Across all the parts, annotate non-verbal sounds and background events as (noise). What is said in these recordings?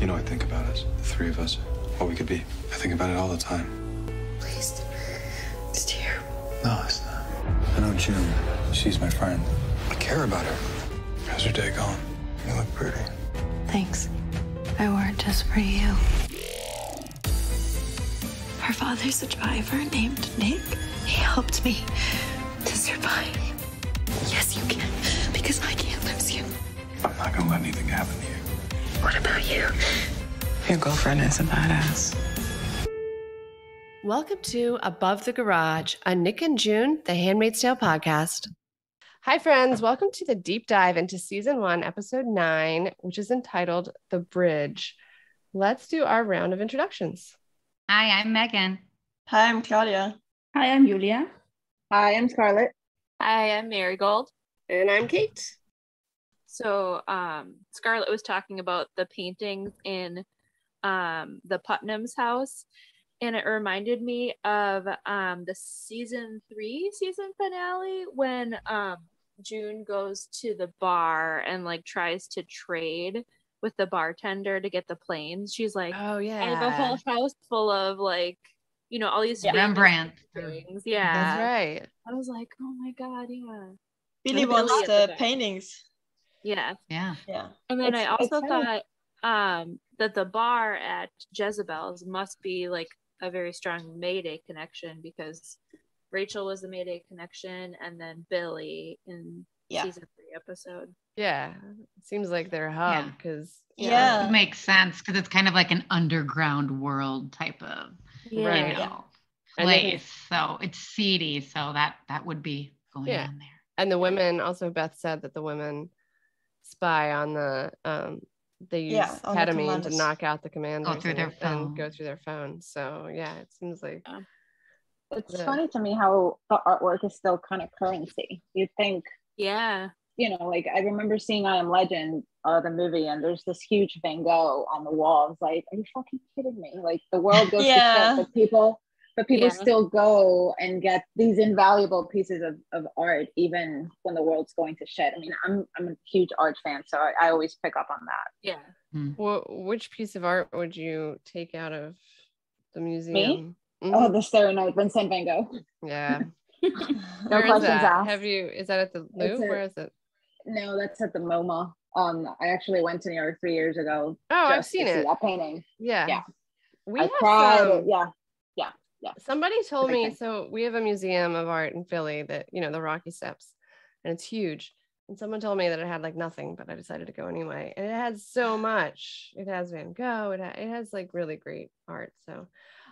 You know, I think about us, the three of us, what we could be. I think about it all the time. Please. It's terrible. No, it's not. I know June. She's my friend. I care about her. How's your day going? You look pretty. Thanks. I wore it just for you. Her father's a driver named Nick. He helped me to survive. Yes, you can, because I can't lose you. I'm not gonna let anything happen to you. What about you? Your girlfriend is a badass. Welcome to Above the Garage, a Nick and June, the Handmaid's Tale podcast. Hi, friends. Welcome to the deep dive into season one, episode nine, which is entitled The Bridge. Let's do our round of introductions. Hi, I'm Megan. Hi, I'm Claudia. Hi, I'm Julia. Hi, I'm Scarlett. Hi, I'm Marigold. And I'm Kate. So, um, Scarlett was talking about the paintings in um, the Putnam's house, and it reminded me of um, the season three season finale when um, June goes to the bar and like tries to trade with the bartender to get the planes. She's like, Oh, yeah. I have a whole house full of like, you know, all these Yeah. Rembrandt. things. Yeah. That's right. I was like, oh my God, yeah. Billy wants the the paintings. Yeah. Yeah. Yeah. And then I also it's funny. thought um, that the bar at Jezebel's must be like a very strong Mayday connection because Rachel was the Mayday connection, and then Billy in Yeah. season three episode. Yeah. It seems like they're a hub Yeah. because, Yeah. It makes sense because it's kind of like an underground world type of Right. you know, And they can- place. So it's seedy. So that that would be going Yeah. on there. And the women, also, Beth said that the women spy on the, um, they use Yeah, on the ketamine to knock out the commanders through and, their and phone. go through their phone. So, yeah, it seems like, It's Yeah. funny to me how the artwork is still kind of currency. You think, Yeah. you know, like I remember seeing I Am Legend, uh, the movie, and there's this huge Van Gogh on the wall. I like, are you fucking kidding me? Like the world goes Yeah. to shit, but people, but people Yeah. still go and get these invaluable pieces of, of art, even when the world's going to shit. I mean, I'm I'm a huge art fan, so I, I always pick up on that. Yeah. Wh- which piece of art would you take out of the museum? Mhm. Oh, the Starry Night, Vincent Van Gogh. yeah. (laughs) No Where is questions that? asked. Have you? Is that at the Louvre? a- Where is it? No, that's at the MoMA. Um, I actually went to New York three years ago. Oh, I've just to seen see it. that painting. Yeah. Yeah. We I have cried. some- Yeah. Somebody told me so. We have a museum of art in Philly that you know the Rocky Steps, and it's huge. And someone told me that it had like nothing, but I decided to go anyway. And it has so (gasps) much. It has Van Gogh. It, ha- it has like really great art. So,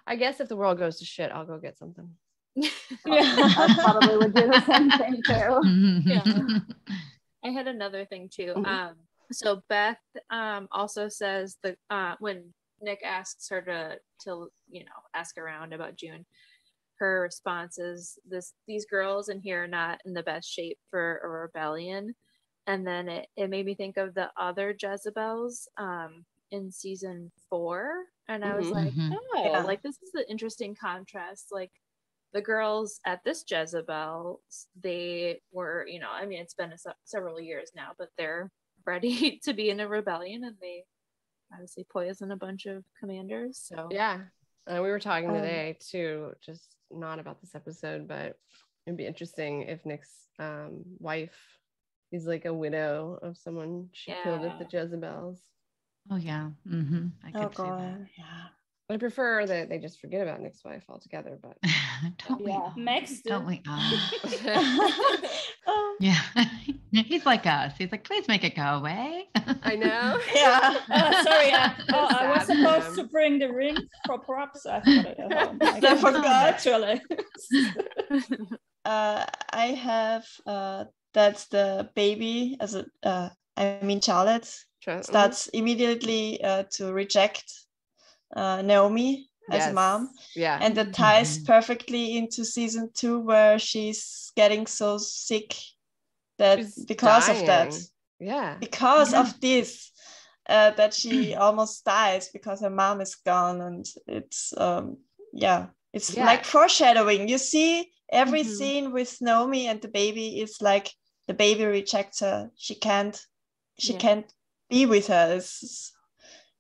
I guess if the world goes to shit, I'll go get something. (laughs) yeah. I probably would do the same (laughs) thing too. Yeah. (laughs) I had another thing too. Mhm. Um, so Beth um also says the uh when Nick asks her to to you know ask around about June, her response is this these girls in here are not in the best shape for a rebellion. And then it, it made me think of the other Jezebels um in season four. And I was Mhm. like, Mhm. oh, Yeah. like this is an interesting contrast. Like the girls at this Jezebel, they were, you know, I mean, it's been a, se- several years now, but they're (laughs) ready to be in a rebellion and they obviously poison a bunch of commanders. So, Yeah. And we were talking Um, today too, just not about this episode, but it'd be interesting if Nick's um, wife is like a widow of someone she killed at the Jezebels. Oh yeah. hmm I could Oh see god. Yeah. I prefer that they just forget about Nick's wife altogether, but that. (laughs) don't we? Yeah. all? Max Don't we? all? (laughs) oh, yeah. (laughs) He's like us. He's like, please make it go away. I know. (laughs) yeah. Oh, sorry. I, (laughs) oh, I was supposed to bring the ring for props. I forgot it at home. I I forgot. Actually. Uh, I have uh, that's the baby as a uh, I mean Charlotte Try- starts immediately uh, to reject uh, Naomi as a Yes. mom, Yeah. and that ties Mhm. perfectly into season two where she's getting so sick that She's because of that yeah. because of (laughs) this uh, that she almost dies because her mom is gone and it's um yeah it's Yeah. like foreshadowing you see every Mhm. scene with naomi and the baby is like the baby rejects her she can't she Yeah. can't be with her it's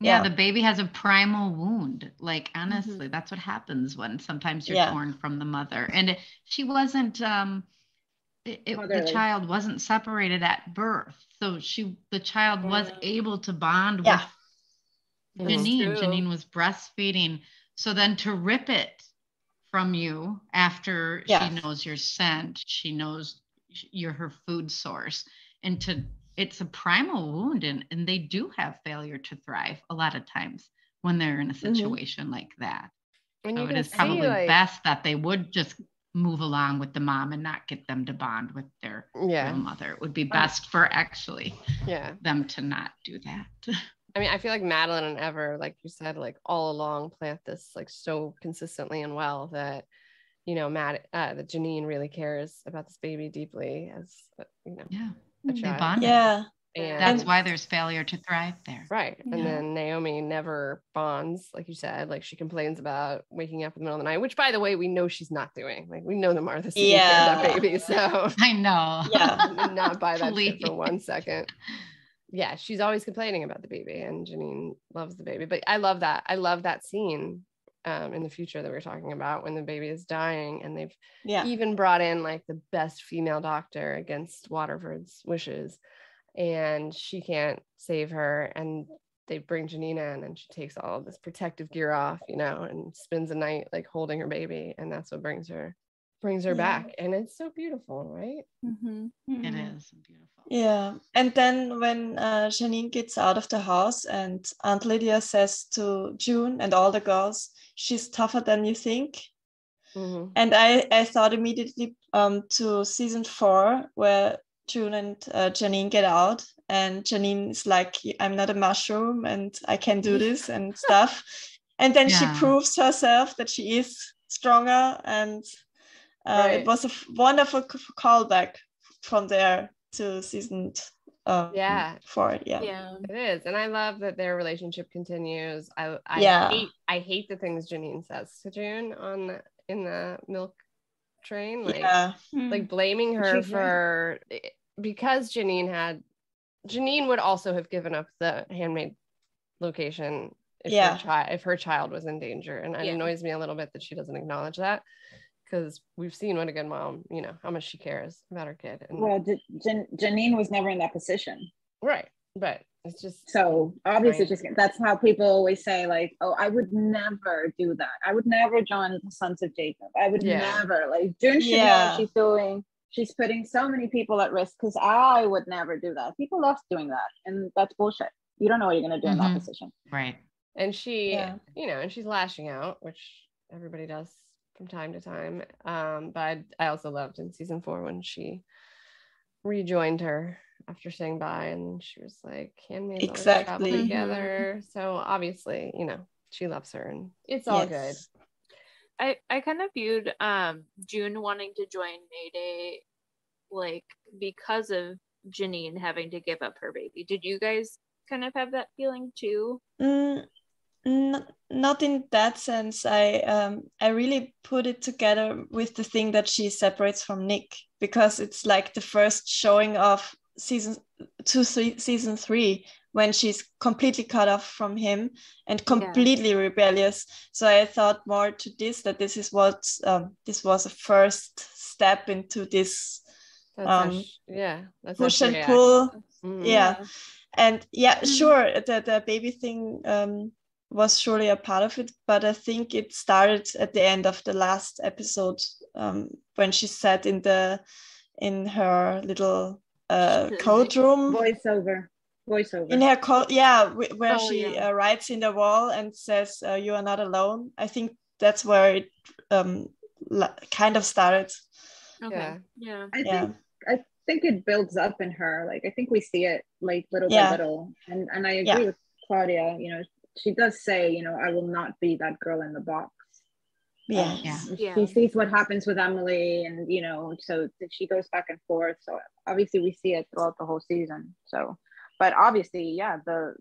Yeah, Yeah. the baby has a primal wound. Like honestly, that's what happens when sometimes you're Yeah. torn from the mother. And she wasn't um it, it- the child wasn't separated at birth. So she the child was able to bond Yeah. with That's Janine. true. Janine was breastfeeding. So then to rip it from you after Yeah. she knows your scent, she knows you're her food source, and to it's a primal wound, and, and they do have failure to thrive a lot of times when they're in a Mhm. situation like that. And So you it can see, probably like- best that they would just move along with the mom and not get them to bond with their Yeah. real mother. It would be best for actually Yeah. them to not do that. (laughs) I mean, I feel like Madeline and Ever, like you said, like all along plant this like so consistently and well that you know, Matt, uh, that Janine really cares about this baby deeply as you know Yeah. a They child. Yeah. And That's why there's failure to thrive there. right. And then Naomi never bonds, like you said. Like she complains about waking up in the middle of the night, which by the way, we know she's not doing. Like we know the Martha Stewart Yeah. that baby. So (laughs) I know. Yeah. (laughs) not buy that shit for one second. Yeah, she's always complaining about the baby, and Janine loves the baby. But I love that. I love that scene um, in the future that we are talking about when the baby is dying, and they've Yeah. even brought in like the best female doctor against Waterford's wishes, and she can't save her. And they bring Janina in, and she takes all of this protective gear off, you know, and spends a night like holding her baby, and that's what brings her brings her Yeah. back. And it's so beautiful, right? Mm-hmm. It is beautiful. Yeah. And then when uh, Janine gets out of the house and Aunt Lydia says to June and all the girls, she's tougher than you think. Mhm. And I, I thought immediately um, to season four, where June and uh, Janine get out, and Janine is like, I'm not a mushroom and I can do this (laughs) and stuff. And then Yeah. she proves herself that she is stronger. And uh, Right. it was a f- wonderful c- callback from there to season um, Yeah. four. Yeah. Yeah. It is, and I love that their relationship continues. I I Yeah. hate I hate the things Janine says to June on the, in the milk train, like Yeah. like blaming her for because Janine had Janine would also have given up the handmade location if Yeah. her child if her child was in danger, and it Yeah. annoys me a little bit that she doesn't acknowledge that because we've seen what a good mom, you know, how much she cares about her kid, and Well, Jan- Janine was never in that position. right, but it's just So obviously, just that's how people always say, like, "Oh, I would never do that. I would never join the Sons of Jacob. I would Yeah. never." Like June should know what she's doing. She's putting so many people at risk because I would never do that. People love doing that, and that's bullshit. You don't know what you're gonna do in Mhm. that position. Right. and she Yeah. you know and she's lashing out which everybody does from time to time um but I, I also loved in season four when she rejoined her after saying bye and she was like handmaids always travel Exactly. together so obviously you know she loves her and it's all good Yes. I I kind of viewed um June wanting to join Mayday like because of Janine having to give up her baby. Did you guys kind of have that feeling too? Mm, n- not in that sense. I um I really put it together with the thing that she separates from Nick because it's like the first showing of season two, three, season three when she's completely cut off from him and completely rebellious. So I thought more to this that this is what um, this was a first step into this that's um, she- yeah that's push and reacts. pull Mhm. yeah and yeah Mhm. sure the, the baby thing um was surely a part of it but i think it started at the end of the last episode um when she sat in the in her little uh She's code room Voiceover, voiceover. in her code yeah where Oh, she yeah. uh, writes in the wall and says uh, you are not alone i think that's where it um kind of started Okay. Yeah. Yeah. I yeah think I think it builds up in her. Like I think we see it like little Yeah. by little. And and I agree Yeah. with Claudia, you know, she does say, you know, I will not be that girl in the box. yeah Yeah. Yeah. She sees what happens with Emily and you know, so that she goes back and forth. So obviously we see it throughout the whole season. So but obviously, yeah, the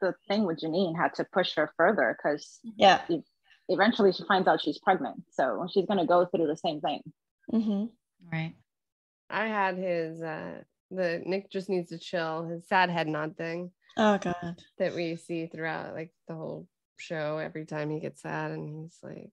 the thing with Janine had to push her further because yeah eventually she finds out she's pregnant. So she's gonna go through the same thing. hmm Right. I had his uh the Nick just needs to chill, his sad head nod thing. Oh god. that we see throughout like the whole show every time he gets sad and he's like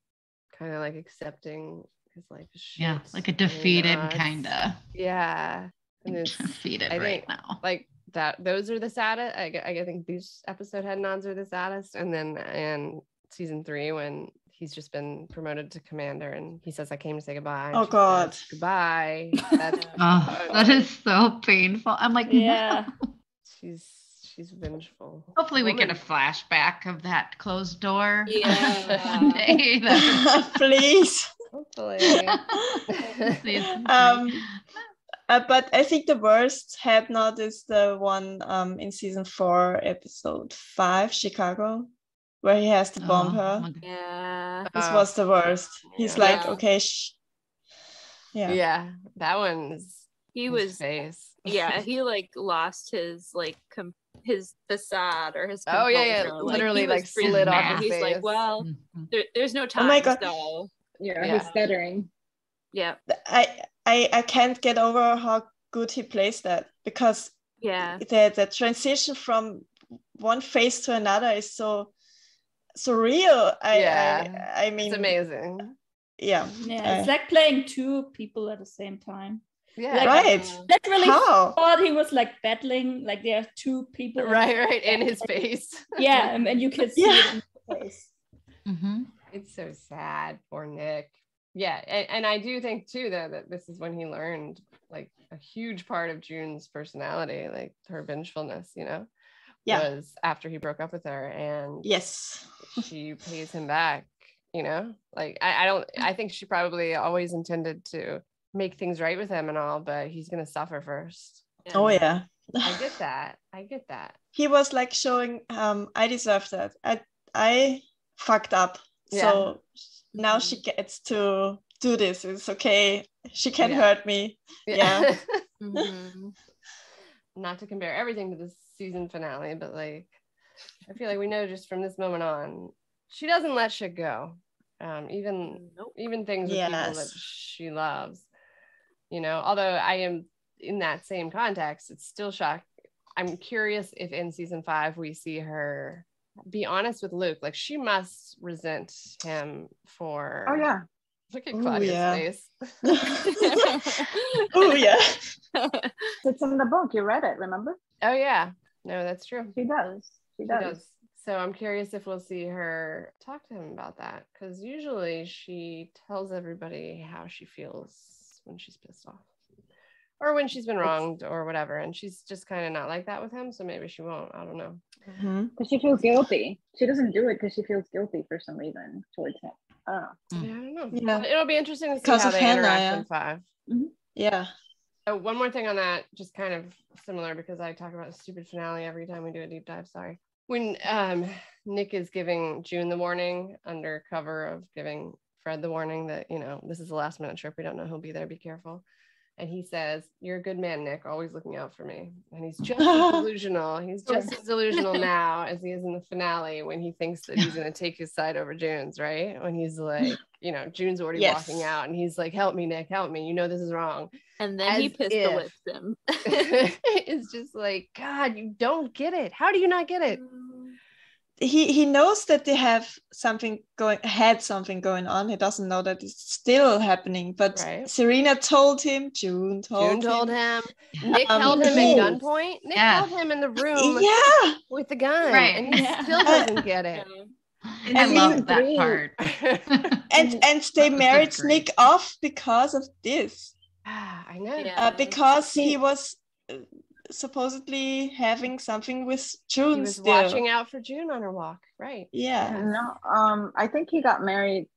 kind of like accepting his life is shit. Yeah, like a and, you know, defeated kind of Yeah. And it's defeated I right think, now. like that those are the saddest I, I think these episode head nods are the saddest and then in season three when he's just been promoted to commander and he says I came to say goodbye Oh, God. says, goodbye (laughs) that's (laughs) Oh, that is so painful. I'm like, Yeah. no. she's she's vengeful Hopefully, we get a flashback of that closed door. Yeah. (laughs) one day. That- Please. hopefully Um, three. Uh, but I think the worst head nod is the one um, in season four, episode five, Chicago, where he has to bomb Oh, her. Yeah. This was the worst. He's yeah. like, okay, sh- yeah. yeah that one's He was face yeah, (laughs) he like lost his like com- his facade or his Oh, yeah, yeah, composure. literally, like, slid off mad. his He's like, well, Mhm. there, there's no time. Oh my God. So Yeah, Yeah. he's stuttering. yeah, I, I I can't get over how good he plays that because yeah, the the transition from one face to another is so surreal. I Yeah. I, I mean, it's amazing yeah. Yeah, it's Uh, like playing two people at the same time. yeah Like, right. Literally How? thought he was like battling, like there are two people. (laughs) right right in his (laughs) face Yeah, and, and you can (laughs) see Yeah. it in his face. Mhm. It's so sad for Nick. Yeah, and, and I do think too though that this is when he learned like a huge part of June's personality, like her vengefulness, you know, Yeah. was after he broke up with her and Yes. she pays him back, you know? Like I, I don't I think she probably always intended to make things right with him and all, but he's gonna suffer first. Oh yeah. I get that. I get that. (laughs) he was like showing um i deserve that i i fucked up so now she gets to do this it's okay she can Yeah. hurt me Yeah. (laughs) Mhm. not to compare everything to the season finale, but like I feel like we know just from this moment on, she doesn't let shit go. Um, even Nope. even things with people that she loves. You know, although I am in that same context, it's still shock. I'm curious if in season five we see her be honest with Luke. Like she must resent him for Oh yeah. Look at Ooh, Claudia's yeah. face. (laughs) (laughs) oh yeah It's in the book. You read it, remember? Oh yeah. No, that's true. She does. She She does. does. So I'm curious if we'll see her talk to him about that because usually she tells everybody how she feels when she's pissed off or when she's been wronged or whatever. And she's just kind of not like that with him. So maybe she won't. I don't know. Mhm. Because she feels guilty. She doesn't do it because she feels guilty for some reason towards him. I don't know. Mm. Yeah, I don't know. Yeah. It'll be interesting to see Because how of they Hannah, interact yeah. in five. yeah Oh, one more thing on that, just kind of similar because I talk about a stupid finale every time we do a deep dive. Sorry. When um, Nick is giving June the warning under cover of giving Fred the warning that, you know, this is the last minute trip. We don't know who'll be there. Be careful. And he says, You're a good man, Nick, always looking out for me. And he's just as (laughs) delusional. He's just as delusional (laughs) now as he is in the finale when he thinks that he's going to take his side over June's, right? When he's like, (laughs) you know, June's already Yes. walking out and he's like, Help me, Nick, help me. You know, this is wrong. And then he As pistol whips him. it's just like god you don't get it how do you not get it mm. He he knows that they have something going had something going on he doesn't know that it's still happening but Right. serena told him june told june told him him nick Um, held him at gunpoint nick Yeah. held him in the room yeah with the gun Right. and he Yeah. still doesn't get it I And love that three- part. (laughs) and and they That married great. nick off because of this Ah, i know Yeah. uh, because he was uh, supposedly having something with June he was still. watching out for june on her walk right Yeah. No, um, I think he got married.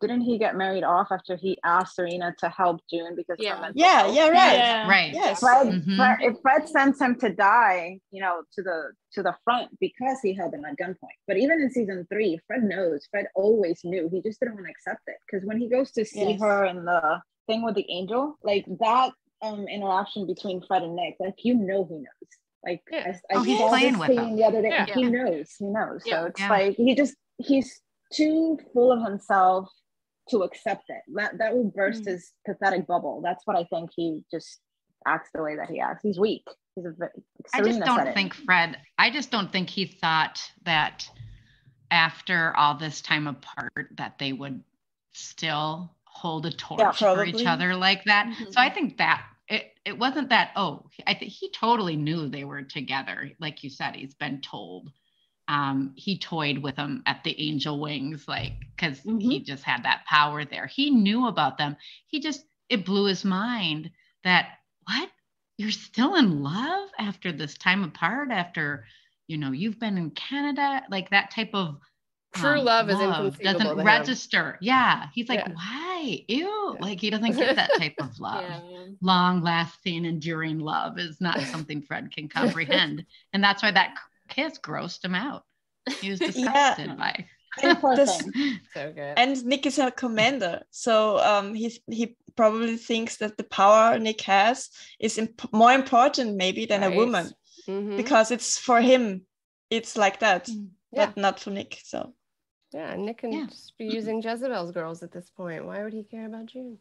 Didn't he get married off after he asked Serena to help June because Yeah. mental Yeah, health? yeah, right. Yeah. Right. Yes. Fred, Mhm. Fred, if Fred sends him to die, you know, to the to the front because he held him at gunpoint. But even in season three, Fred knows. Fred always knew. He just didn't want to accept it because when he goes to see Yes. her in the thing with the angel, like that um interaction between Fred and Nick, like you know he knows. Like Yeah. I, I Oh, he's saw playing this with scene the other day. Yeah. He knows. He knows. Yeah. So it's Yeah. like he just he's too full of himself to accept it. That that will burst Mm. his pathetic bubble. That's what I think he just acts the way that he acts. He's weak. he's a very, I just don't it. think Fred, I just don't think he thought that after all this time apart that they would still hold a torch for each other like that. So I think that it, it wasn't that, oh, I think he totally knew they were together. Like you said, he's been told. Um, he toyed with them at the angel wings, like, because he just had that power there. He knew about them. He just, it blew his mind that, what? You're still in love after this time apart, after, you know, you've been in Canada, like that type of True um, love is inconceivable doesn't to him. register. Yeah. He's like, Yeah. why? Ew. Like he doesn't get that type of (laughs) love. Yeah. Long lasting, enduring love is not something Fred can comprehend. (laughs) and that's why that kiss grossed him out. He was (laughs) disgusted by. Poor This- So good. and Nick is a commander, so um, he's he probably thinks that the power Nick has is imp- more important maybe than a Right. woman Mhm. because it's for him. It's like that, Yeah. but not for Nick. So Yeah, Nick can Yeah. just be using (clears throat) Jezebel's girls at this point. Why would he care about June?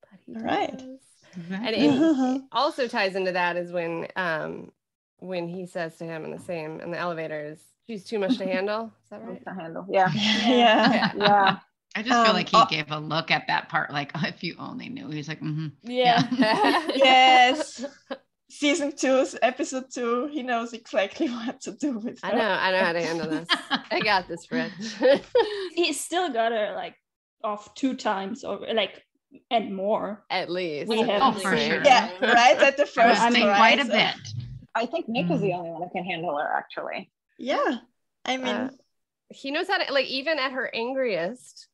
But he All right. does. And it, it (laughs) also ties into that is when um when he says to him in the same in the elevators, she's too much to (laughs) handle. Is that right? What's the handle? Yeah. yeah, (laughs) Yeah. I just feel Um, like he uh, gave a look at that part, like, oh, if you only knew. He's like, mm-hmm. Yeah. yes. Season two, episode two. He knows exactly (laughs) what to do with her. I know, I know how to handle this. I got this, Fred. (laughs) he still got her like off two times or like and more. At least. We have Oh, for sure. Yeah, right at the (laughs) I first. I say mean, quite a rise bit. I think Nick is the Mm. only one that can handle her actually. Yeah, I mean, Uh, he knows how to like even at her angriest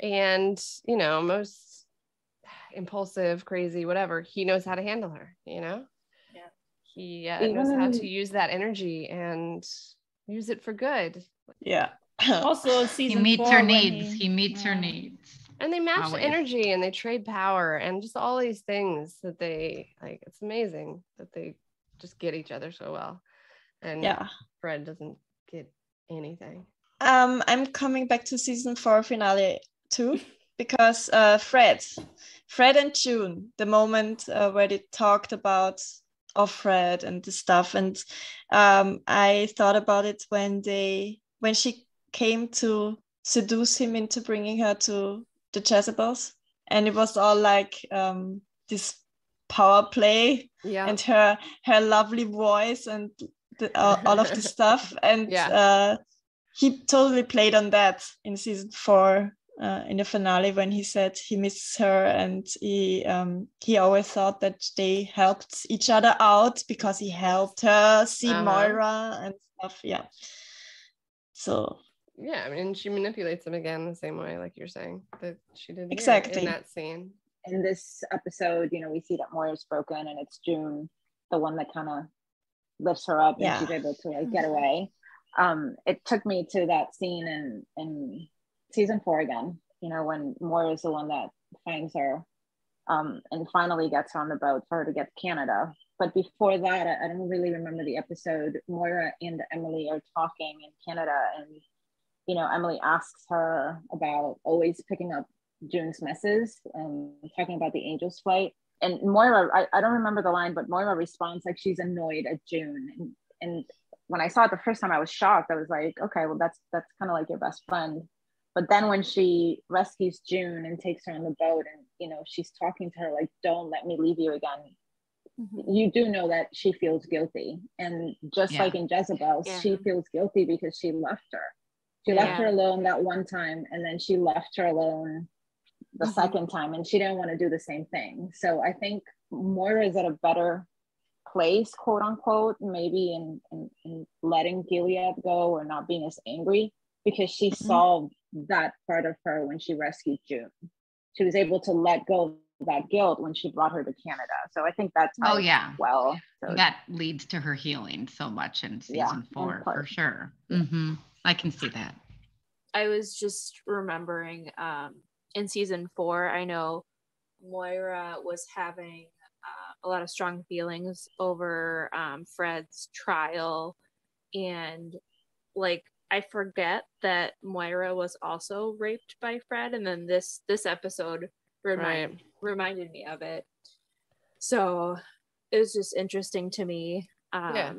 and you know most impulsive crazy whatever he knows how to handle her you know Yeah. He uh, knows how to use that energy and use it for good yeah. (laughs) Also, He meets four her needs. He, meets her needs. and they match Always. energy and they trade power and just all these things that they like it's amazing that they just get each other so well and Yeah. fred doesn't get anything Um, I'm coming back to season four finale too (laughs) because uh, Fred, Fred and June, the moment uh, where they talked about of Fred and the stuff, and um, I thought about it when they when she came to seduce him into bringing her to the Jezebels, and it was all like um, this power play yeah. and her her lovely voice and the, uh, all of the (laughs) stuff. And Yeah. uh, he totally played on that in season four uh, in the finale when he said he misses her and he um, he always thought that they helped each other out because he helped her see Uh-huh. Moira and stuff yeah so Yeah, I mean, she manipulates him again the same way, like you're saying that she did here Exactly. in that scene. In this episode, you know, we see that Moira's broken and it's June, the one that kind of lifts her up Yeah. and she's able to like get away. Um, it took me to that scene in in season four again, you know, when Moira's the one that finds her um, and finally gets on the boat for her to get to Canada. But before that, I, I don't really remember the episode. Moira and Emily are talking in Canada, and you know, Emily asks her about always picking up June's messes and talking about the Angels flight. And Moira, I, I don't remember the line, but Moira responds like she's annoyed at June. And, and when I saw it the first time, I was shocked. I was like, okay, well, that's that's kind of like your best friend. But then when she rescues June and takes her on the boat, and you know, she's talking to her like, "Don't let me leave you again." You do know that she feels guilty, and just Yeah. like in Jezebel, Yeah. she feels guilty because she left her. She left Yeah. her alone that one time, and then she left her alone the Mhm. second time, and she didn't want to do the same thing. So I think Moira is at a better place, quote unquote, maybe in, in, in letting Gilead go or not being as angry because she solved that part of her when she rescued June. She was able to let go of that guilt when she brought her to Canada. So I think that's Oh, yeah. well. So That leads to her healing so much in Yeah, season in four, for part. sure. hmm I can see that. I was just remembering um, in season four, I know Moira was having uh, a lot of strong feelings over um, Fred's trial. And like, I forget that Moira was also raped by Fred. And then this, this episode remind, Right. reminded me of it. So it was just interesting to me. Um, Yeah.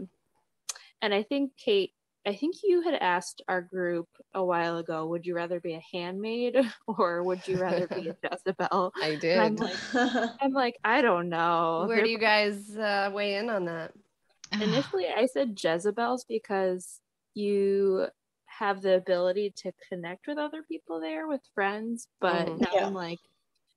And I think Kate, I think you had asked our group a while ago, would you rather be a handmaid (laughs) or would you rather be a (laughs) Jezebel? I And I'm did. like, I'm like, I don't know. Where They're do you guys uh, weigh in on that? initially I said Jezebels because you have the ability to connect with other people there with friends, but Mhm. now Yeah. I'm like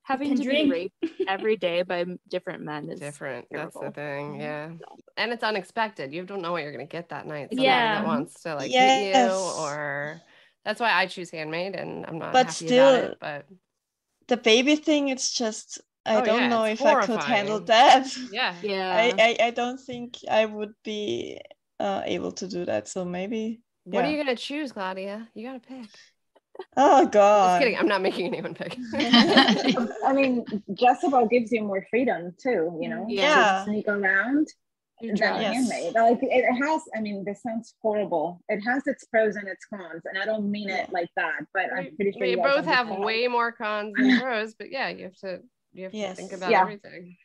having to drink. be raped (laughs) every day by different men is Different. That's the thing. Yeah. And it's unexpected. You don't know what you're gonna get that night. Somebody Yeah. that wants to like hit you or that's why I choose handmaid and I'm not But happy still, about it. But the baby thing, it's just I Oh, don't yeah, know it's if I could handle that. yeah. Yeah. (laughs) I, I, I don't think I would be uh, able to do that. So maybe. What are you gonna choose, Claudia? You gotta pick. Oh Just God. kidding. I'm not making anyone pick. (laughs) (laughs) I mean, Jezebel gives you more freedom too, you know, Yeah. to sneak around You're than. Yes. handmaid. Like it has, I mean, this sounds horrible. It has its pros and its cons, and I don't mean it like that, but I'm pretty sure we you both have way more cons than pros, but yeah, you have to you have Yes. to think about Yeah. everything.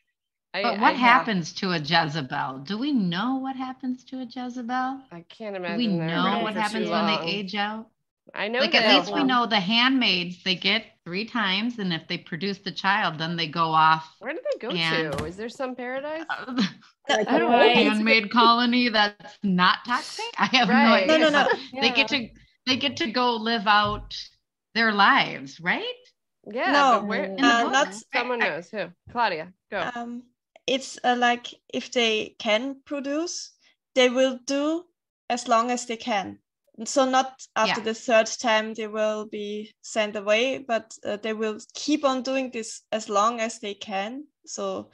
I, But what yeah, happens to a Jezebel? Do we know what happens to a Jezebel? I can't Do imagine. we know what happens when they age out? I know like that at least we know the handmaids they get three times, and if they produce the child, then they go off. Where do they go and- to? Is there some paradise? (laughs) Like, I don't what? know. handmaid colony that's not toxic. I have Right. no No, idea. no, no. but (laughs) They get to they get to go live out their lives, right? Yeah, No, but where? in the Uh, book. not Someone knows who. Claudia, go. um it's uh, like if they can produce they will do as long as they can so not after Yeah. the third time they will be sent away but uh, they will keep on doing this as long as they can so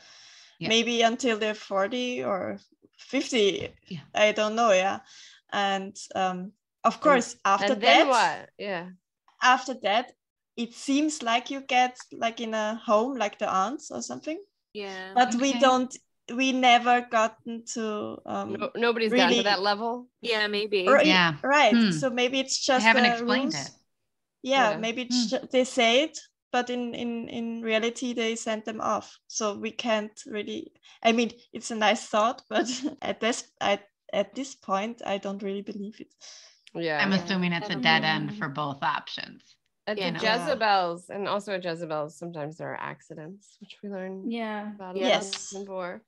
Yeah. maybe until they're 40 or 50 Yeah. i don't know yeah and um of course after and that what? Yeah. after that it seems like you get like in a home like the aunts or something yeah. but we don't we never gotten to um No, nobody's gotten to that level. yeah, maybe. right, Yeah. right Hmm. so maybe it's They just haven't explained rules. it. yeah, Yeah. maybe it's ju- they say it but in in in reality they send them off so we can't really i mean it's a nice thought but (laughs) at this at, at this point i don't really believe it Yeah. I'm assuming it's a dead end for both options. At Yeah. the Jezebels, and also at Jezebels, sometimes there are accidents, which we learn. Yeah. about Yes. yes. before.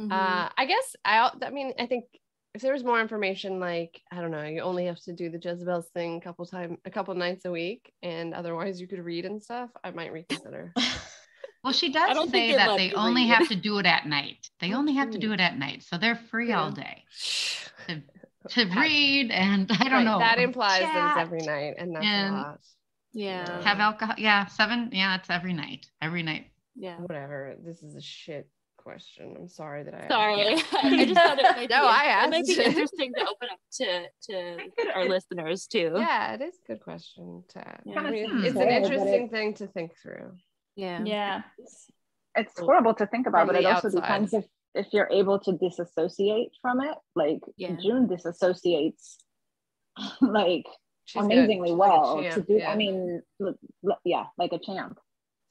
Mhm. Uh, I guess I, al- I mean, I think if there was more information, like I don't know, you only have to do the Jezebels thing a couple time, a couple nights a week, and otherwise you could read and stuff. I might reconsider. (laughs) Well, she does say you'd that they only read. have to do it at night. They only have to do it at night, so they're free all day (sighs) to read and (laughs) I don't Right, know. That implies that it's every night, and that's and- a lot. Yeah. Have alcohol. Yeah, seven. Yeah, it's every night. Every night. yeah. Whatever. This is a shit question. I'm sorry that I. Sorry, (laughs) it. I just thought it might No, be, I it might be (laughs) interesting to open up to to (laughs) our listeners too. Yeah, it is a good question to ask. Yeah. I mean, it's an interesting thing to think through. yeah, Yeah. it's horrible to think about, From but it also outside. depends if if you're able to disassociate from it. Like Yeah. June disassociates like She's amazingly a well to do. yeah. I mean, yeah, like a champ.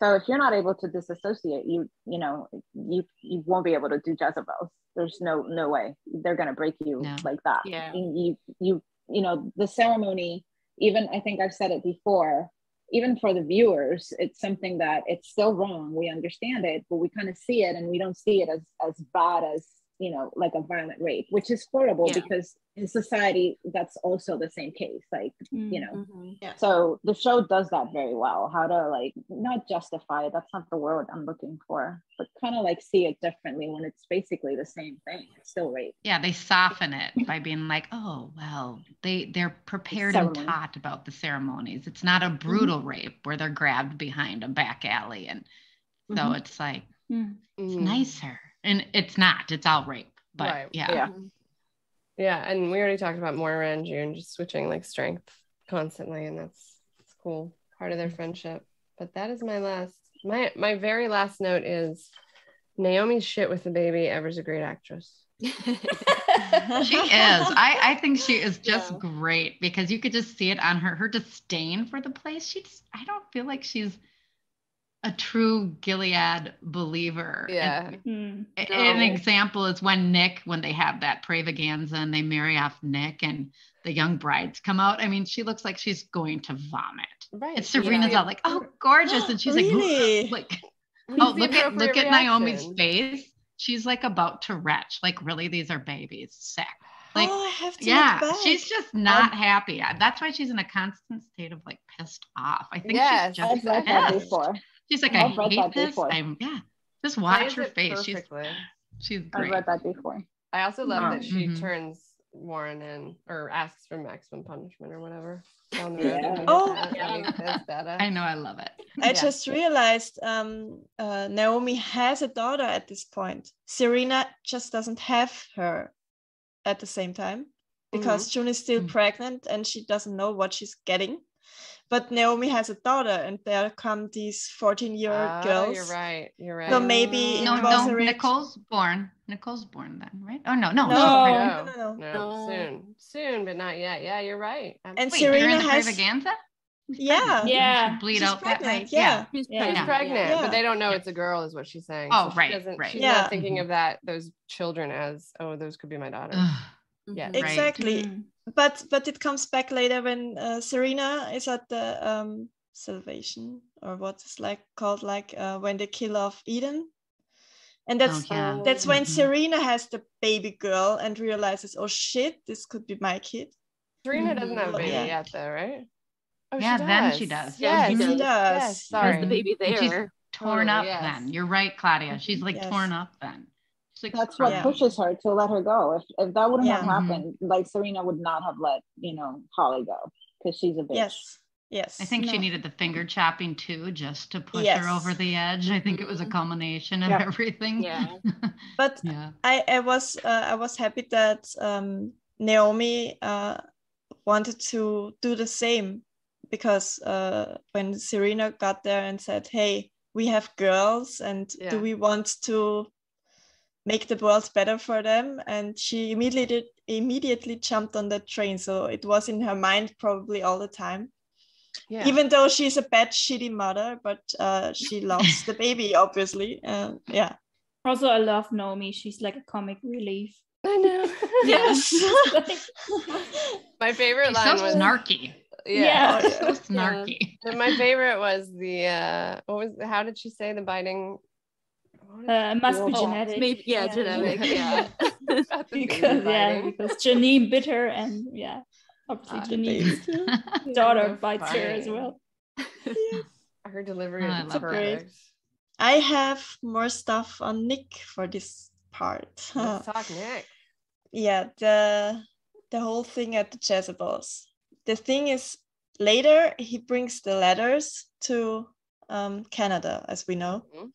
So if you're not able to disassociate, you you know you you won't be able to do Jezebels. There's no no way they're gonna break you No. like that. Yeah. And you you you know the ceremony. Even I think I've said it before. Even for the viewers, it's something that it's still wrong. We understand it, but we kind of see it, and we don't see it as as bad as you know like a violent rape, which is horrible Yeah. because in society that's also the same case. Like you know Mhm. so the show does that very well how to like not justify it that's not the word i'm looking for but kind of like see it differently when it's basically the same thing it's still rape Yeah, they soften it by being like, oh well, they they're prepared and taught about the ceremonies. It's not a brutal rape where they're grabbed behind a back alley, and so Mhm. it's like it's Mhm. nicer, and it's not. It's all rape, but Right. yeah. Yeah. Mhm. Yeah, and we already talked about Moira and June just switching like strength constantly, and that's it's cool part of their friendship. But that is my last my my very last note is Naomi's shit with the baby. Ever's a great actress. (laughs) (laughs) She is. I, I think she is just Yeah. great because you could just see it on her her disdain for the place. She just I don't feel like she's a true Gilead believer. Yeah. And Mm. a- An example is when Nick, when they have that Prayvaganza and they marry off Nick and the young brides come out. I mean, she looks like she's going to vomit. Right. And Serena's all like, "Oh, (gasps) gorgeous," and she's Really? (laughs) like, like, oh, look at look appropriate at Naomi's face. She's like about to retch. Like, really, these are babies. Sick. (gasps) Like, oh, I have to yeah, she's just not happy. That's why she's in a constant state of like pissed off. I think Yes, she's I've just read that pissed. before. She's like, I've I read hate that this. before. I'm yeah. Just watch her it face. She's perfectly. she's I've great. read that before. I also love that Um, she mhm. turns Warren in or asks for maximum punishment or whatever. Down the Yeah. road Oh. that- when that, uh, I know, I love it. I Yeah. just realized um, uh, Naomi has a daughter at this point. Serena just doesn't have her at the same time because June is still Mhm. pregnant and she doesn't know what she's getting. But Naomi has a daughter, and there come these 14 year old Ah, girls. You're right. You're right. So maybe it No, was no, arranged- Nicole's born. Nicole's born then, right? Oh no, no, No, she's No. pregnant. no, no, no. No, No. soon, soon, but not yet. Yeah, you're right. And Wait, Serena you're in the has- Prayvaganza? Yeah. Yeah. She bleed She's out that pregnant, night. yeah. She's Yeah. She's Yeah. pregnant, Yeah. but they don't know Yeah. it's a girl, is what she's saying. Oh, she right, doesn't- right. She's Yeah. not thinking of that those children as oh, those could be my daughters. (sighs) (laughs) Ugh, Yeah. Mhm. Right. Exactly. Mm. But but it comes back later when uh, Serena is at the um, salvation or what is like called like uh, when they kill off Eden. And that's oh, yeah. that's when Mhm. Serena has the baby girl and realizes, oh shit, this could be my kid. Serena doesn't have a Mhm. baby Yeah. yet, though, right? Oh, Yeah, then she does. Yeah, Yes, she She does. does. Yes, sorry. the baby And she's there. torn Totally, up yes. then. You're right, Claudia. She's like Yes. torn up then. She's like, That's what Yeah. pushes her to let her go. If if that wouldn't have Yeah. Mhm. happened, like Serena would not have let you know Holly go because she's a bitch. Yes. Yes. I think she needed the finger chopping too, just to push Yes. her over the edge. I think it was a Mhm. culmination of Yeah. everything. Yeah. (laughs) But yeah. I, I was uh, I was happy that um, Naomi uh, wanted to do the same because uh, when Serena got there and said, "Hey, we have girls, and Yeah. do we want to make the world better for them?" and she immediately immediately jumped on that train. So it was in her mind probably all the time, Yeah. even though she's a bad shitty mother, but uh, she (laughs) loves the baby obviously. Uh, yeah. Also, I love Naomi. She's like a comic relief. I know. (laughs) Yes. (laughs) My favorite She's line so was snarky. Yeah. Oh, So snarky. And my favorite was the uh what was how did she say the biting? What did Uh, it must be Oh, genetic. Maybe, yeah, genetic. (laughs) Yeah. she- about the baby because yeah, because Janine bit her, and yeah, obviously Janine's (laughs) daughter So bites her as funny. well. (laughs) Her delivery Oh, I is love her. perfect. I have more stuff on Nick for this part. Let's talk Nick. yeah, the the whole thing at the Jezebels. The thing is, later he brings the letters to um, Canada, as we know, Mhm.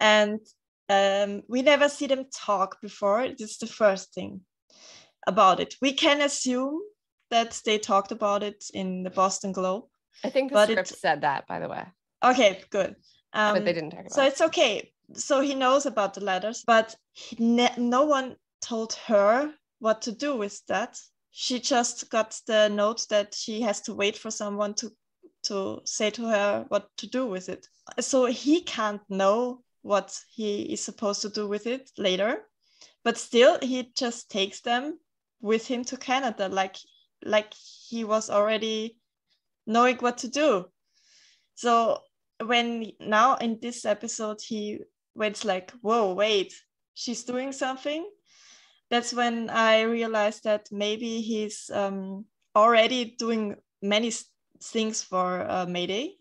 And um, we never see them talk before. It is the first thing about it. We can assume that they talked about it in the Boston Globe. I think the But script it- said that, by the way. Okay, good. Um, But they didn't talk about so it. it's okay so he knows about the letters but ne- no one told her what to do with that she just got the note that she has to wait for someone to to say to her what to do with it so he can't know what he is supposed to do with it later. But still he just takes them with him to canada like like he was already knowing what to do. So when now in this episode he went like whoa wait she's doing something? That's when i realized that maybe he's um, already doing many things for uh, mayday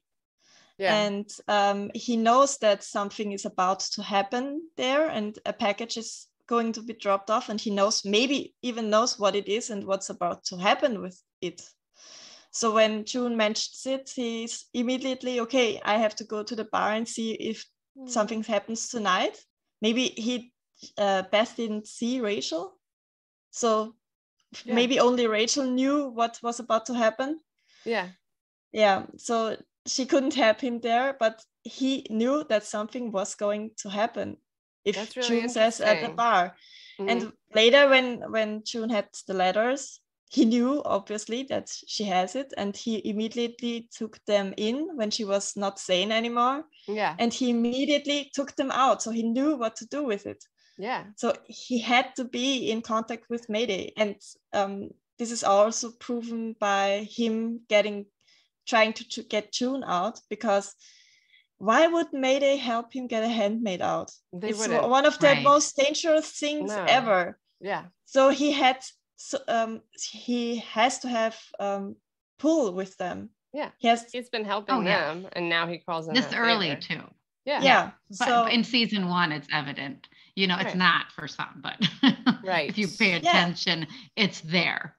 Yeah. and um, he knows that something is about to happen there and a package is going to be dropped off and he knows maybe even knows what it is and what's about to happen with it so when june mentions it he's immediately okay i have to go to the bar and see if Hmm. something happens tonight maybe he uh, beth didn't see rachel so Yeah. maybe only rachel knew what was about to happen yeah. yeah so she couldn't help him there but he knew that something was going to happen if really june says at the bar Mhm. and later when when june had the letters he knew obviously that she has it and he immediately took them in when she was not sane anymore Yeah. and he immediately took them out so he knew what to do with it Yeah. so he had to be in contact with mayday and um, this is also proven by him getting trying to, to get june out because why would mayday help him get a handmaid out They it's wouldn't. one of the Right. most dangerous things No. ever Yeah. so he had so um he has to have um pull with them Yeah. he has He's been helping Oh, yeah. them and now he calls in this early favor. too. Yeah. yeah, But so in season one, it's evident. You know, it's not for some, but (laughs) Right. if you pay Yeah. attention, it's there.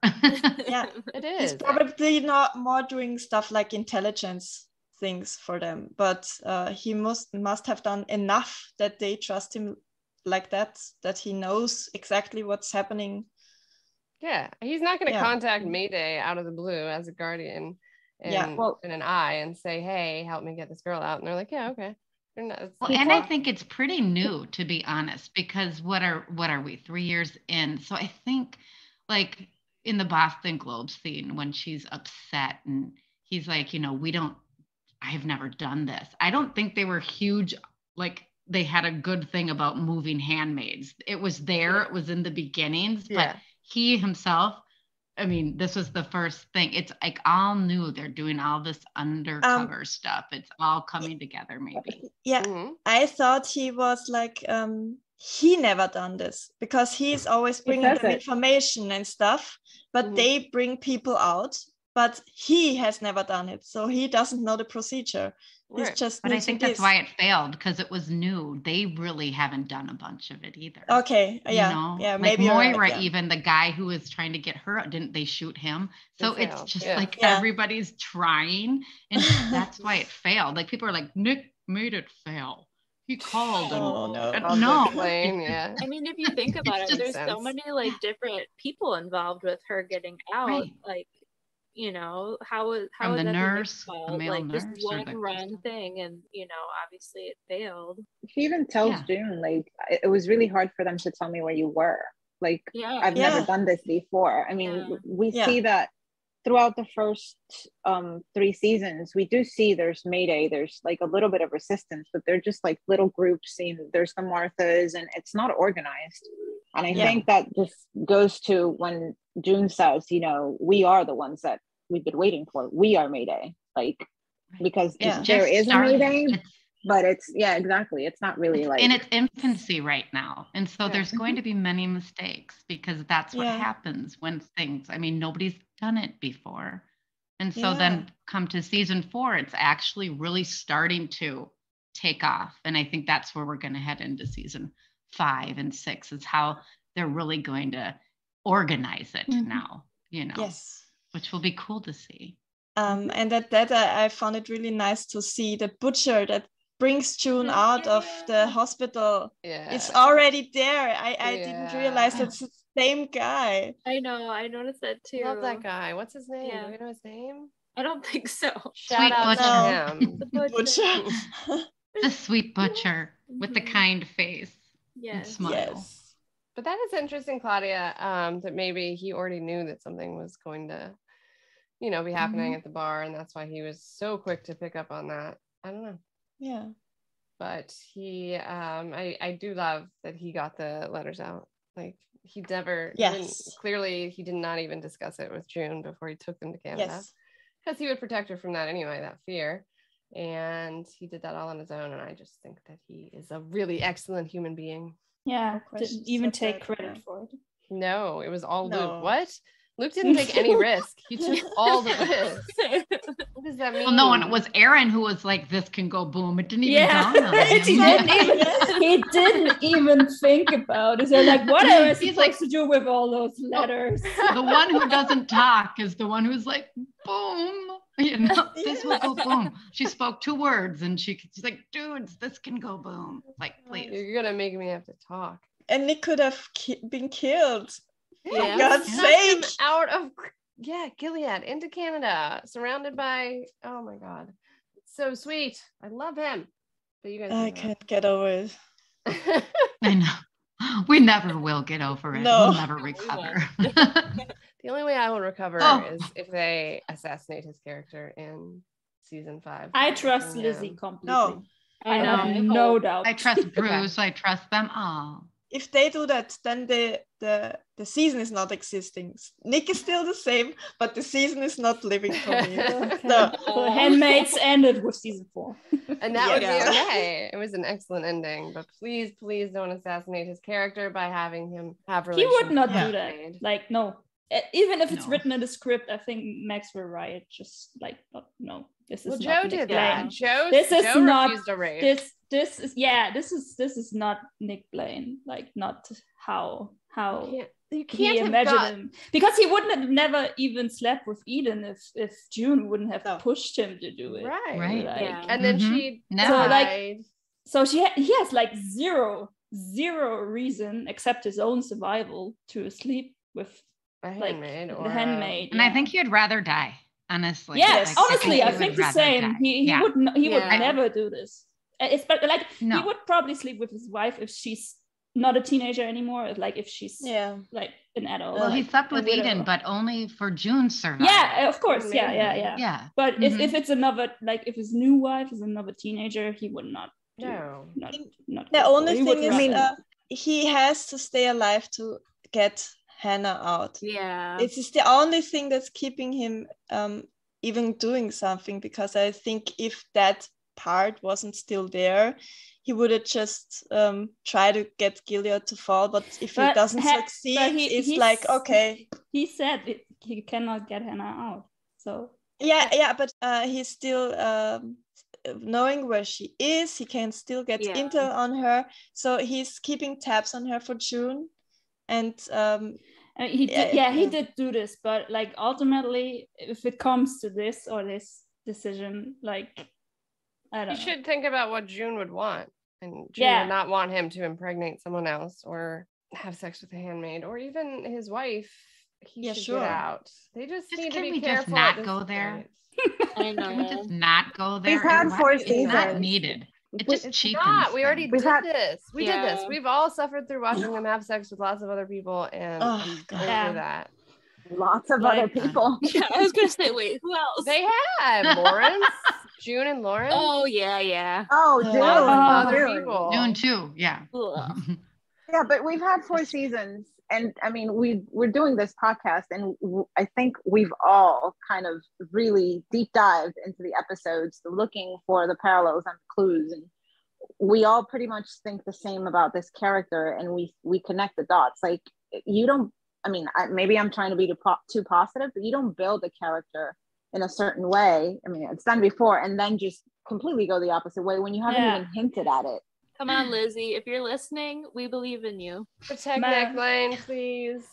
yeah (laughs) it is he's probably not more doing stuff like intelligence things for them but uh, he must must have done enough that they trust him like that that he knows exactly what's happening Yeah. He's not going to Yeah. contact Mayday out of the blue as a guardian and, Yeah. Well- in an eye and say, hey, help me get this girl out. And they're like, yeah, okay. They're not, it's Well, not and I think it's pretty new to be honest, because what are what are we three years in? So I think like in the Boston Globe scene when she's upset and he's like, you know, we don't. I have never done this. I don't think they were huge. Like they had a good thing about moving handmaids. It was there. It was in the beginnings, Yeah. but he himself. I mean, this was the first thing. It's like all new. They're doing all this undercover stuff. It's all coming together, maybe. yeah Mhm. i thought he was like um he never done this because he's always bringing says them it. information and stuff but Mhm. they bring people out but he has never done it so he doesn't know the procedure he's Right. just But I think that's this. why it failed because it was new. They really haven't done a bunch of it either. okay you yeah know? yeah like maybe you're right, Moira, yeah. even the guy who was trying to get her, out, didn't they shoot him? So They it's failed, just yeah. like Yeah. everybody's trying, and (laughs) that's why it failed. Like people are like, Nick made it fail. He called and, Oh, no. and I'll no. explain, (laughs) yeah. I mean, if you think about it, just there's so many like different people involved with her getting out. Right. Like, you know, how is how the that Nick's nurse, the male like nurse, just or one the- run (laughs) thing, and you know, obviously it failed. She even tells Yeah. June like it it was really hard for them to tell me where you were. Like Yeah, I've Yeah. never done this before. I mean, Yeah. we Yeah. see that throughout the first um three seasons. We do see there's Mayday, there's like a little bit of resistance, but they're just like little groups. And there's the Marthas, and it's not organized. And I Yeah. think that just goes to when June says, you know, we are the ones that we've been waiting for. We are Mayday, like because Yeah. there is a. Mayday, but it's yeah, exactly. It's not really like in its infancy right now. And so Yeah. there's going to be many mistakes because that's what Yeah. happens when things, I mean, nobody's done it before. And so then come to season four, it's actually really starting to take off. And I think that's where we're going to head into season five and six is how they're really going to organize it Mhm. now, you know, yes which will be cool to see. um and at that I, I found it really nice to see the butcher that brings june out of the hospital Yeah. it's already there i i didn't realize Yeah. (laughs) it's the same guy I know. I noticed that too. Love that guy. What's his name? Yeah. Do we know his name? I don't think so. Shout Sweet out Butcher. to him. (laughs) The butcher. butcher (laughs) The sweet butcher with the Mhm. kind face and Yes. smile. yes But that is interesting, Claudia, um, that maybe he already knew that something was going to, you know, be happening at the bar. And that's why he was so quick to pick up on that. I don't know. yeah But he, um, I, I do love that he got the letters out. Like he never, Yes. clearly he did not even discuss it with June before he took them to Canada. yes because he would protect her from that anyway, that fear. And he did that all on his own. And I just think that he is a really excellent human being. Yeah, didn't even so take good, credit yeah. for it. No, it was all No. Luke. What? Luke didn't take any (laughs) risk. He took all the risk. (laughs) What does that mean? Well, no, and it was Aaron who was like, "This can go boom." It didn't even Yeah, dawn on (laughs) him. he didn't even he didn't even think about it. So like, what am I supposed like- to do with all those letters? the one who doesn't talk is the one who's like, "Boom." You know, (laughs) this will go boom. She spoke two words, and she, she's like, "Dudes, this can go boom." Like, oh, please. You're gonna make me have to talk. and nick could have ki- been killed Yeah. for god's Snuck him sake out of yeah, Gilead into Canada, surrounded by oh my god, it's so sweet. I love him. But you guys, i can't get over it (laughs) I know. We never will get over it. No. We'll never (laughs) No, recover. The only way I will recover Oh. is if they assassinate his character in season five. I trust Yeah. Lizzie um, completely. No. I I know. have no doubt. I trust Bruce. (laughs) I trust them all. If they do that, then the the the season is not existing. Nick is still the same, but the season is not living for me. (laughs) Okay. So The Handmaids ended with season four. And that would be okay. It was an excellent ending, but please, please don't assassinate his character by having him have relationships. he would not do that. Jade. Like no, even if it's No. written in the script, I think Max will riot. Just like not, no, this is Well, not Joe Nick did Blaine. that. Joe, This is Joe not- refused a rape. This this is yeah. This is this is not Nick Blaine. Like not how how you can't, you he can't have imagined got, him because he wouldn't have never even slept with Eden if if June wouldn't have No. pushed him to do it. right. Right. Like, Yeah. And then Mhm. she Never. So, like. So she ha- he has like zero zero reason except his own survival to sleep with a like handmaid or the a- handmaid. And I think he'd rather die, honestly. yeah, Yes. honestly, he I think the same. die. He, he Yeah. would n- he would Yeah. never do this. Uh, It's but like No. he would probably sleep with his wife if she's not a teenager anymore. Like if she's yeah. like an adult. Well, he like, slept with widow. Eden, but only for June's survival. yeah, of course, yeah, yeah, yeah. Yeah. But if, Mhm. if it's another like if his new wife is another teenager, he would not. Do, No. not not. The only it. He would thing is, run. uh, he has to stay alive to get Hannah out. Yeah. It's is the only thing that's keeping him um, even doing something because I think if that part wasn't still there, he would have just um, tried to get Gilead to fall. But if he doesn't ha- succeed, he- it's like okay, he said it, he cannot get Hannah out. So yeah, yeah, but uh, he's still um, knowing where she is. He can still get Yeah. intel on her, so he's keeping tabs on her for June, and um, I mean, he Yeah, did, yeah, he did do this, but like ultimately, if it comes to this or this decision, like I You don't know. should think about what June would want. And June Yeah. would not want him to impregnate someone else or have sex with a handmaid or even his wife. He Yeah, should sure. get out. They just, Just need can to be we just careful. not at this go there? point. (laughs) I Can we just not go there? He's had four It's not needed. It We- just It's cheapens. not. We already We've did had- this. We did this. We've all suffered through watching them have sex with lots of other people, and Oh, over Yeah. that. Lots of Like- other people. (laughs) Yeah, I was gonna say, wait, who else? They have Lawrence, (laughs) June, and Lawrence. oh yeah, yeah. Oh, June. lots of Oh. other June. people. June too. Yeah. (laughs) Yeah, but we've had four seasons, and I mean, we we're doing this podcast, and w- I think we've all kind of really deep dived into the episodes, looking for the parallels and the clues, and we all pretty much think the same about this character, and we we connect the dots. Like you don't, I mean, I, maybe I'm trying to be too, po- too positive, but you don't build a character in a certain way. I mean, it's done before, and then just completely go the opposite way when you haven't Yeah. even hinted at it. Come on, Lizzie. If you're listening, we believe in you. Protect Ma- Nick Lane, please.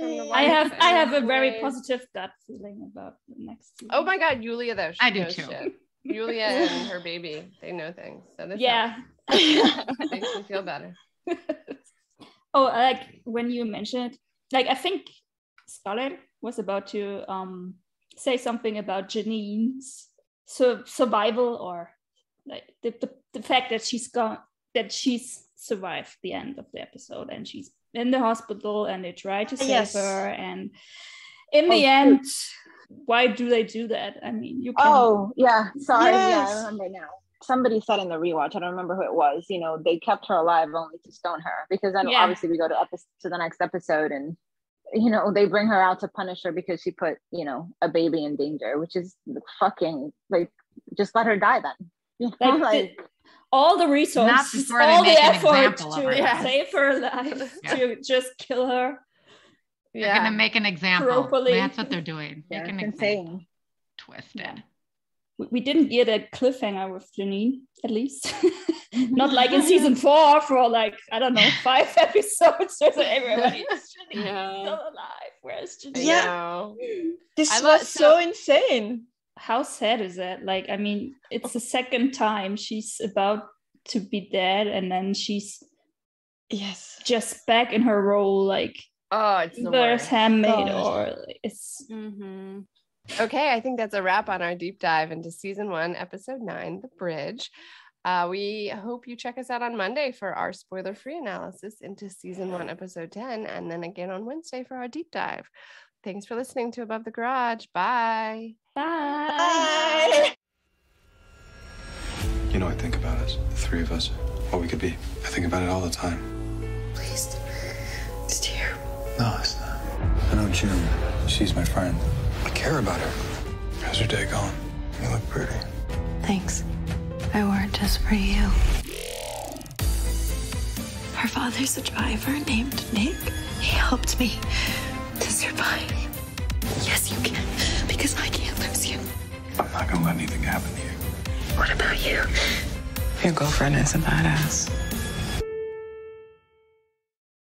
I I have I have a very positive gut feeling about the next. Season. Oh my God, Julia though. She I do too. shit. Yulia (laughs) and her baby, they know things. So this Yeah. helps. (laughs) makes me feel better. (laughs) oh, like when you mentioned, like I think Scarlett was about to um say something about Janine's sur- survival or like the, the, the fact that she's gone that she's survived the end of the episode and she's in the hospital and they try to ah, save Yes. her and in the Oh, end why do they do that i mean you can Oh, yeah. Sorry. Yeah, Yes. I remember now. Somebody said in the rewatch, I don't remember who it was, you know, they kept her alive only to stone her because then Yeah. obviously we go to episode to the next episode and you know, they bring her out to punish her because she put, you know, a baby in danger, which is fucking like just let her die then. You know, Like, like, the- all the resources, all the make an effort to her. Yes. save her life, Yeah. to just kill her. They're gonna make an example. Properly. That's what they're doing. (laughs) yeah, Make an it's example. insane. Twisted. We, we didn't get a cliffhanger with Janine, at least. (laughs) Not like in (laughs) season four for like, I don't know, five episodes. There's everybody is Janine Yeah. still alive. Where's Janine? Yeah. this I was so, so- insane. How sad is that? Like, I mean, it's the second time she's about to be dead, and then she's Yes. just back in her role, like Oh, it's the there's worst. handmaid God. or it's Mm-hmm. Okay, I think that's a wrap on our deep dive into season one, episode nine, The Bridge. Uh, we hope you check us out on Monday for our spoiler free analysis into season one, episode 10, and then again on Wednesday for our deep dive. Thanks for listening to Above the Garage. Bye. Bye. Bye. You know, I think about us, the three of us, what we could be. I think about it all the time. Please. It's terrible. No, it's not. I know June. She's my friend. I care about her. How's your day going? You look pretty. Thanks. I wore it just for you. Her father's a driver named Nick. He helped me to survive. Yes, you can, because I can't lose you. I'm not gonna let anything happen to you. What about you? Your girlfriend is a badass.